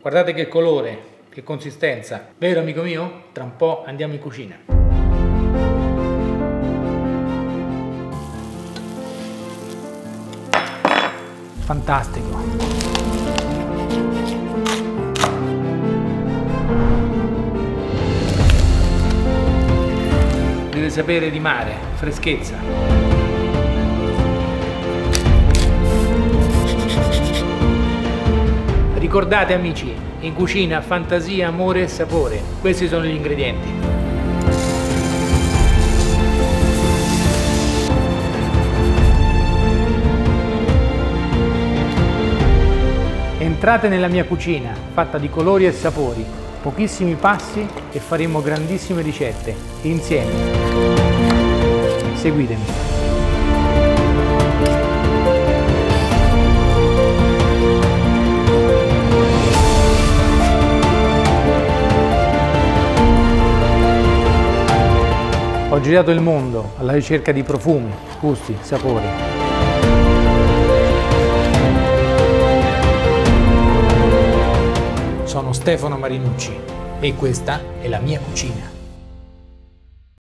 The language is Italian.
Guardate che colore, che consistenza. Vero amico mio? Tra un po' andiamo in cucina. Fantastico. Deve sapere di mare, freschezza. Ricordate amici, in cucina fantasia, amore e sapore. Questi sono gli ingredienti. Entrate nella mia cucina, fatta di colori e sapori, pochissimi passi e faremo grandissime ricette, insieme. Seguitemi. Ho girato il mondo alla ricerca di profumi, gusti, sapori. Sono Stefano Marinucci e questa è la mia cucina.